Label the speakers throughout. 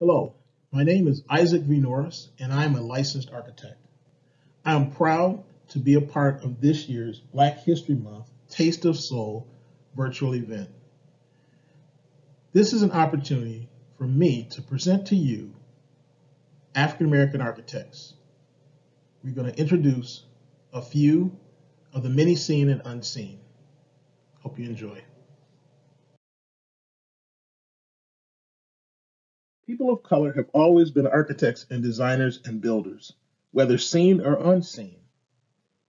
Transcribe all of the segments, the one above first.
Speaker 1: Hello, my name is Isaac V. Norris, and I am a licensed architect. I am proud to be a part of this year's Black History Month Taste of Soul virtual event. This is an opportunity for me to present to you African American architects. We're going to introduce a few of the many seen and unseen. Hope you enjoy. People of color have always been architects and designers and builders, whether seen or unseen.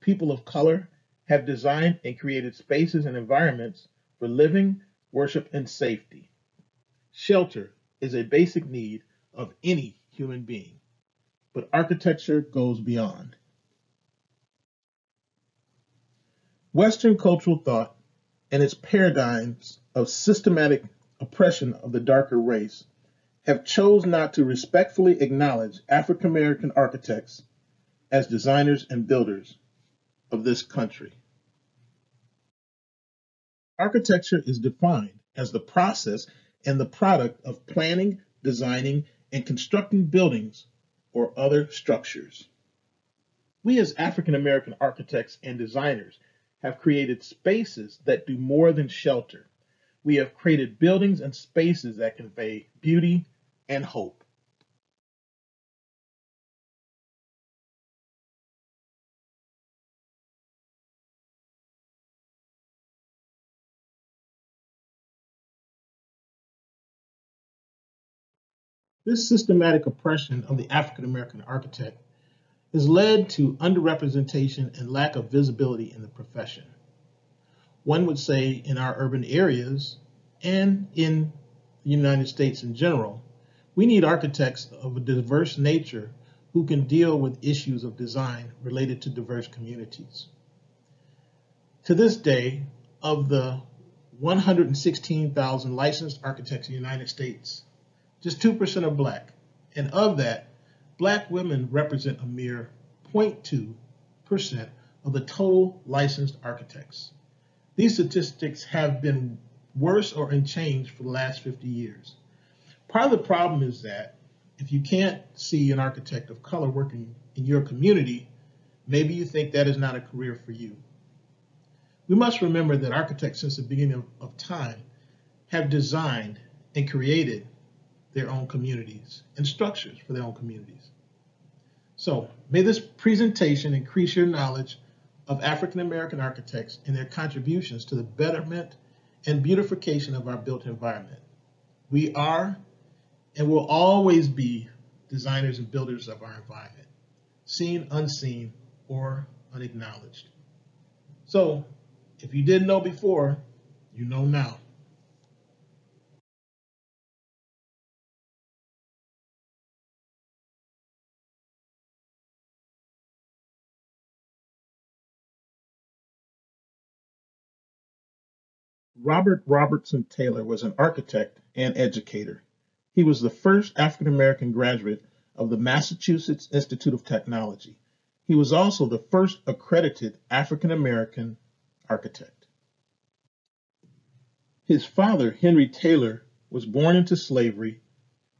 Speaker 1: People of color have designed and created spaces and environments for living, worship, and safety. Shelter is a basic need of any human being, but architecture goes beyond. Western cultural thought and its paradigms of systematic oppression of the darker race have chose not to respectfully acknowledge African American architects as designers and builders of this country. Architecture is defined as the process and the product of planning, designing, and constructing buildings or other structures. We as African American architects and designers have created spaces that do more than shelter. We have created buildings and spaces that convey beauty, and hope. This systematic oppression of the African American architect has led to underrepresentation and lack of visibility in the profession. One would say in our urban areas and in the United States in general, we need architects of a diverse nature who can deal with issues of design related to diverse communities. To this day, of the 116,000 licensed architects in the United States, just 2% are black. And of that, black women represent a mere 0.2% of the total licensed architects. These statistics have been worse or unchanged for the last 50 years. Part of the problem is that if you can't see an architect of color working in your community, maybe you think that is not a career for you. We must remember that architects since the beginning of, time have designed and created their own communities and structures for their own communities. So may this presentation increase your knowledge of African American architects and their contributions to the betterment and beautification of our built environment. We are and will always be designers and builders of our environment, seen, unseen, or unacknowledged. So if you didn't know before, you know now. Robert Robertson Taylor was an architect and educator. He was the first African American graduate of the Massachusetts Institute of Technology. He was also the first accredited African American architect. His father, Henry Taylor, was born into slavery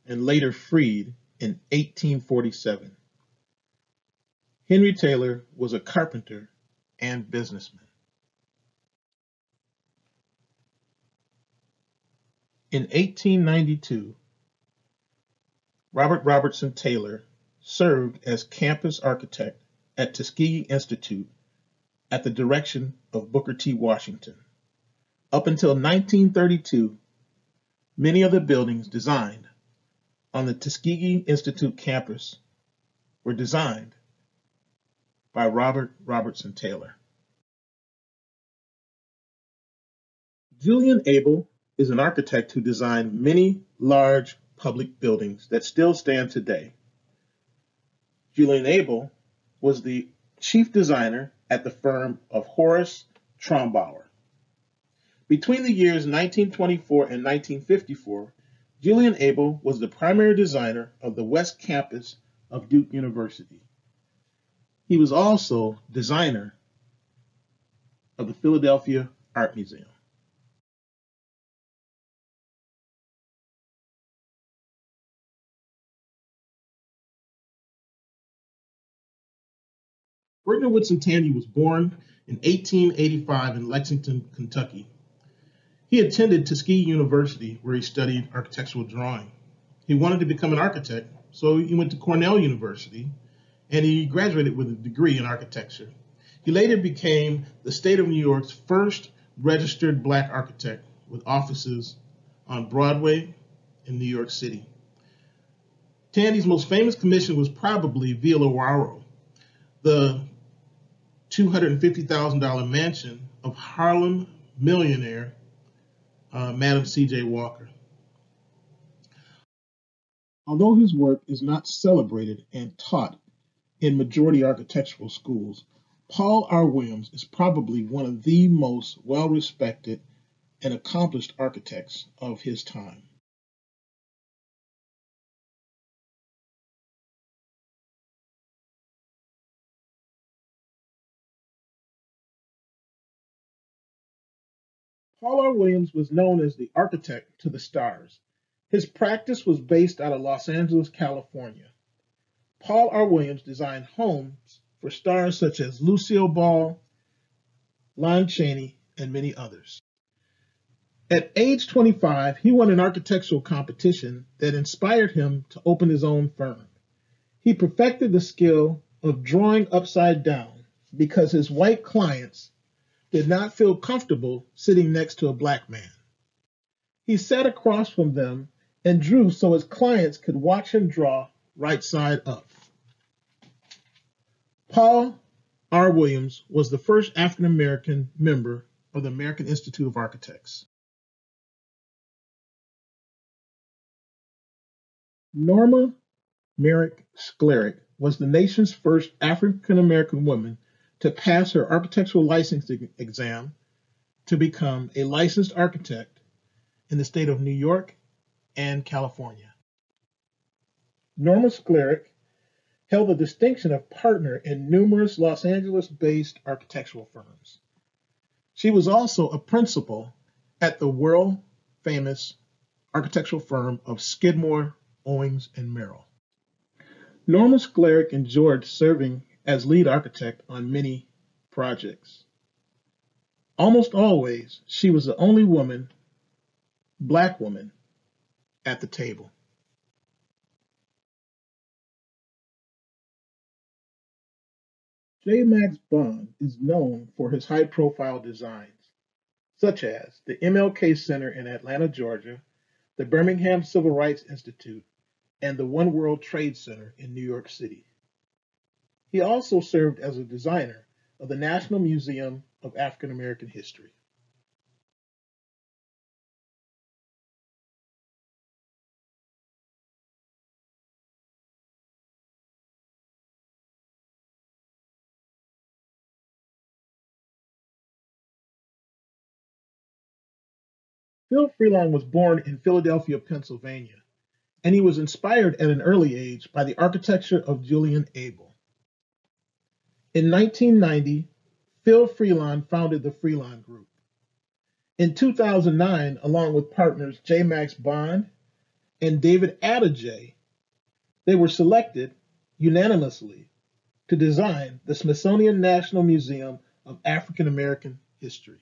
Speaker 1: and later freed in 1847. Henry Taylor was a carpenter and businessman. In 1892, Robert Robertson Taylor served as campus architect at Tuskegee Institute at the direction of Booker T. Washington. Up until 1932, many of the buildings designed on the Tuskegee Institute campus were designed by Robert Robertson Taylor. Julian Abele is an architect who designed many large public buildings that still stand today. Julian Abele was the chief designer at the firm of Horace Trumbauer. Between the years 1924 and 1954, Julian Abele was the primary designer of the West Campus of Duke University. He was also designer of the Philadelphia Art Museum. Vertner Woodson Tandy was born in 1885 in Lexington, Kentucky. He attended Tuskegee University, where he studied architectural drawing. He wanted to become an architect, so he went to Cornell University and he graduated with a degree in architecture. He later became the state of New York's first registered black architect with offices on Broadway in New York City. Tandy's most famous commission was probably Villa Lewaro, the $250,000 mansion of Harlem millionaire uh, Madam C.J. Walker. Although his work is not celebrated and taught in majority architectural schools, Paul R. Williams is probably one of the most well respected and accomplished architects of his time. Paul R. Williams was known as the architect to the stars. His practice was based out of Los Angeles, California. Paul R. Williams designed homes for stars such as Lucille Ball, Lon Chaney, and many others. At age 25, he won an architectural competition that inspired him to open his own firm. He perfected the skill of drawing upside down because his white clients did not feel comfortable sitting next to a black man. He sat across from them and drew so his clients could watch him draw right side up. Paul R. Williams was the first African American member of the American Institute of Architects. Norma Merrick Sklarek was the nation's first African American woman to pass her architectural licensing exam to become a licensed architect in the state of New York and California. Norma Sklarek held the distinction of partner in numerous Los Angeles-based architectural firms. She was also a principal at the world-famous architectural firm of Skidmore, Owings, and Merrill. Norma Sklarek enjoyed serving as lead architect on many projects. Almost always, she was the only woman, black woman, at the table. J. Max Bond is known for his high-profile designs, such as the MLK Center in Atlanta, Georgia, the Birmingham Civil Rights Institute, and the One World Trade Center in New York City. He also served as a designer of the National Museum of African American History. Phil Freelon was born in Philadelphia, Pennsylvania, and he was inspired at an early age by the architecture of Julian Abele. In 1990, Phil Freelon founded the Freelon Group. In 2009, along with partners J. Max Bond and David Adjaye, they were selected unanimously to design the Smithsonian National Museum of African American History.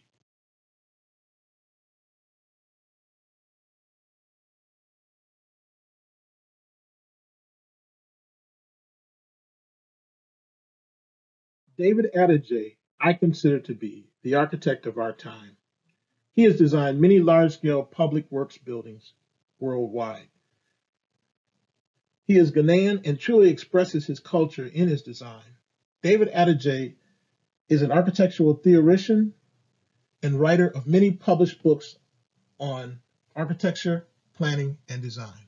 Speaker 1: David Adjaye, I consider to be the architect of our time. He has designed many large-scale public works buildings worldwide. He is Ghanaian and truly expresses his culture in his design. David Adjaye is an architectural theoretician and writer of many published books on architecture, planning, and design.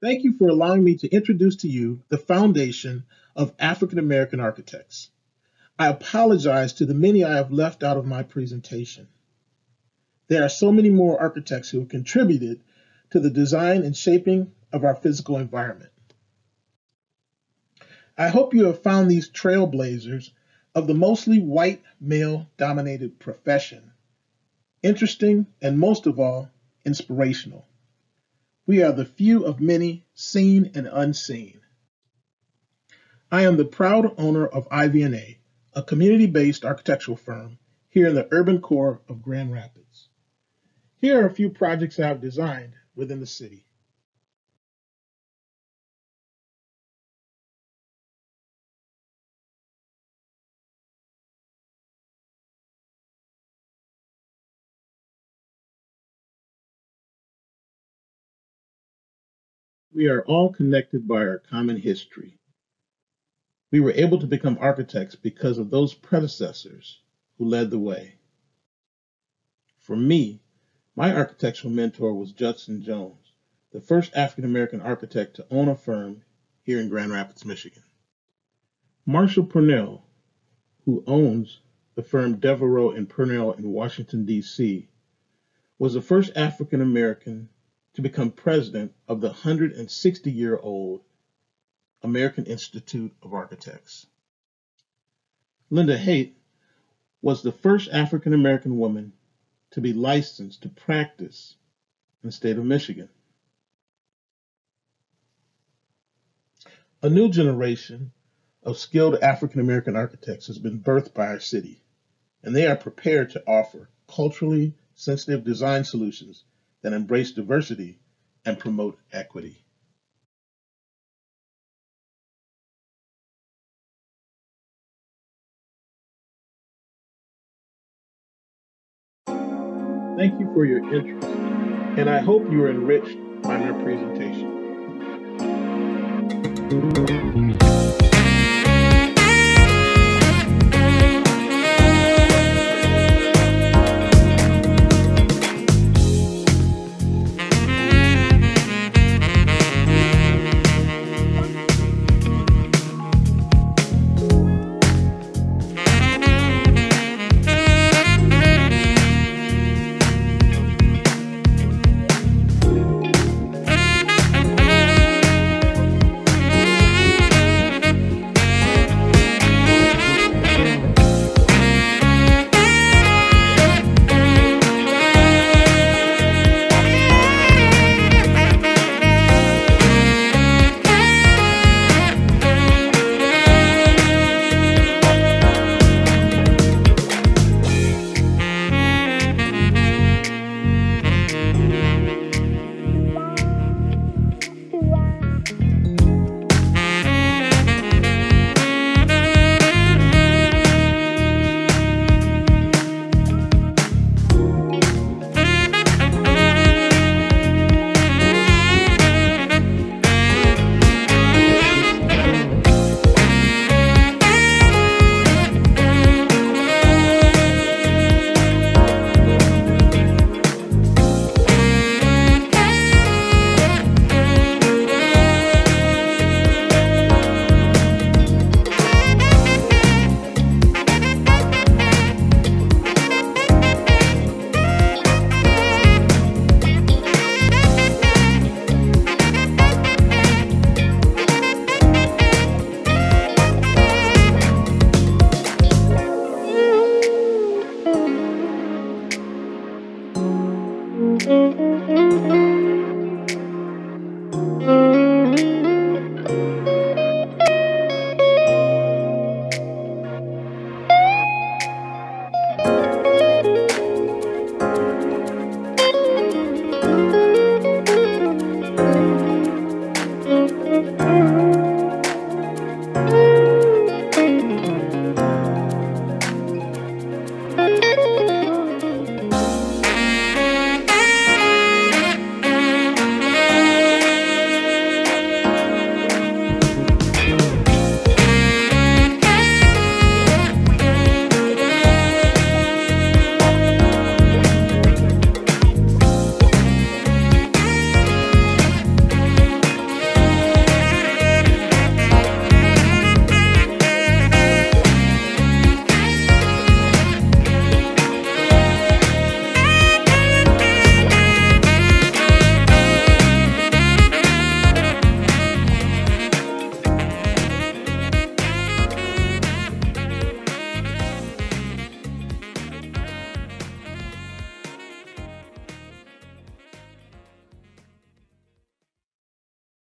Speaker 1: Thank you for allowing me to introduce to you the foundation of African American architects. I apologize to the many I have left out of my presentation. There are so many more architects who have contributed to the design and shaping of our physical environment. I hope you have found these trailblazers of the mostly white male dominated profession interesting and most of all, inspirational. We are the few of many seen and unseen. I am the proud owner of IVNA, a community-based architectural firm here in the urban core of Grand Rapids. Here are a few projects I have designed within the city. We are all connected by our common history. We were able to become architects because of those predecessors who led the way. For me, my architectural mentor was Judson Jones, the first African American architect to own a firm here in Grand Rapids, Michigan. Marshall Purnell, who owns the firm Devrouax and Purnell in Washington, D.C., was the first African American to become president of the 160 year old American Institute of Architects. Linda Haight was the first African American woman to be licensed to practice in the state of Michigan. A new generation of skilled African American architects has been birthed by our city, and they are prepared to offer culturally sensitive design solutions that embrace diversity and promote equity. Thank you for your interest, and I hope you are enriched by my presentation.